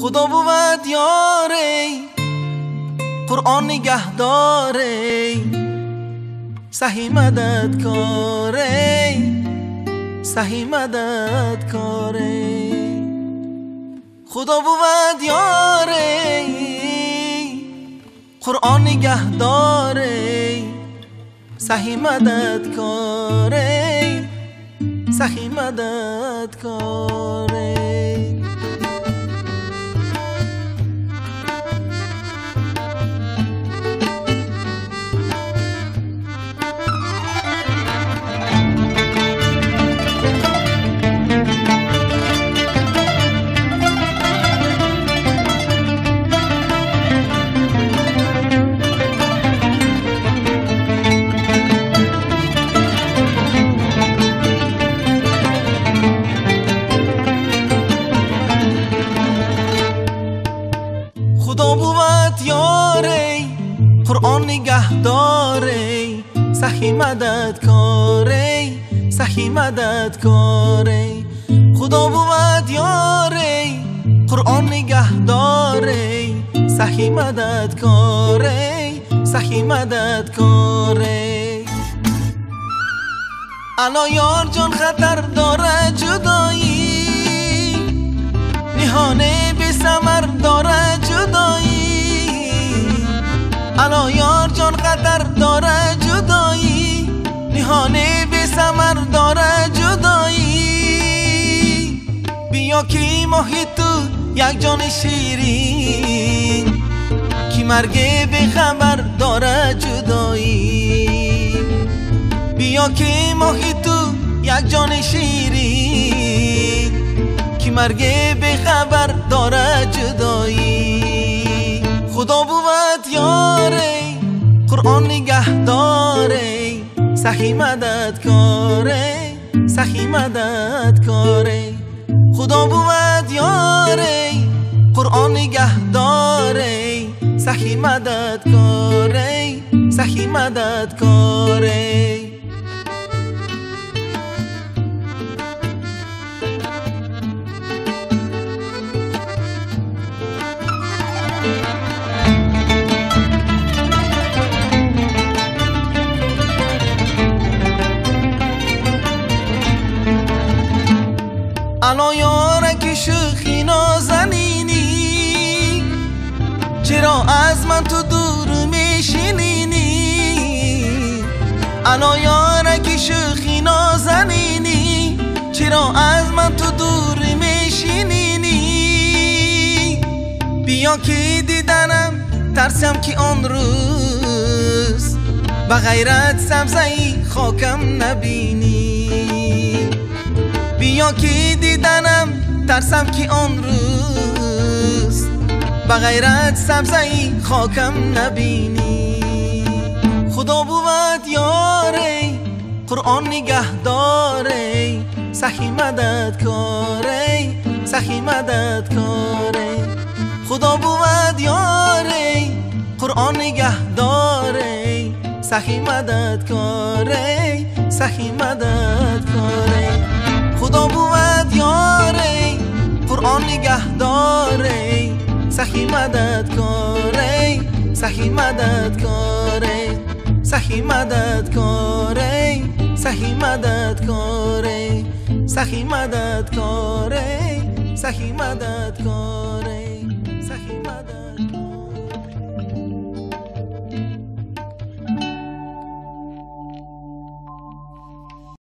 خدا بود یاری قرآن نگهداری سهی مدد کاری سهی مدد کاری خدا بود یاری قرآن نگهداری سهی مدد کاری سهی مدد کاری خدا بود یاری قرآن نگهداری سخی مدد کاری سخی مدد کاری خدا بود یاری قرآن نگهداری سخی مدد کاری سخی مدد کاری الا یار جان خطر داره جدایی. نهانه به سمر داره. الا یار جان قدر داره جدایی نهانه به سمر داره جدایی. بیا کی ماهی تو یک جان شیرین کی مرگ به خبر داره جدایی. بیا کی ماهی تو یک جان شیرین کی مرگ به خبر داره جدایی. خدا بود یاری قرآن نگهداری سخی مدد کاره سخی مدد کاره خدا بود یاری قرآن نگهداری سخی مدد کاره سخی مدد کاره الا یارک شوخی نازنینی. چرا از من تو دور میشینینی الا یارک شوخی نازنینی. چرا از من تو دور میشینینی بیا که دیدنم ترسم که آن روز به غیرت سبزه خاکم نبینی. بیا که دیدنم ترسم که آن روز به غیرت سبزه خاکم نبینی. خدا بود یاری قرآن نگهداری سخی مدد کاری سخی مدد کاری خدا بود یاری قرآن نگهداری سخی مدد کاری سخی مدد کاری خدا بود قرآن نگهداری سخی مدد کاری سخی مدد کاری سخی مدد کاری سخی مدد کاری سخی مدد کاری سخی مدد کاری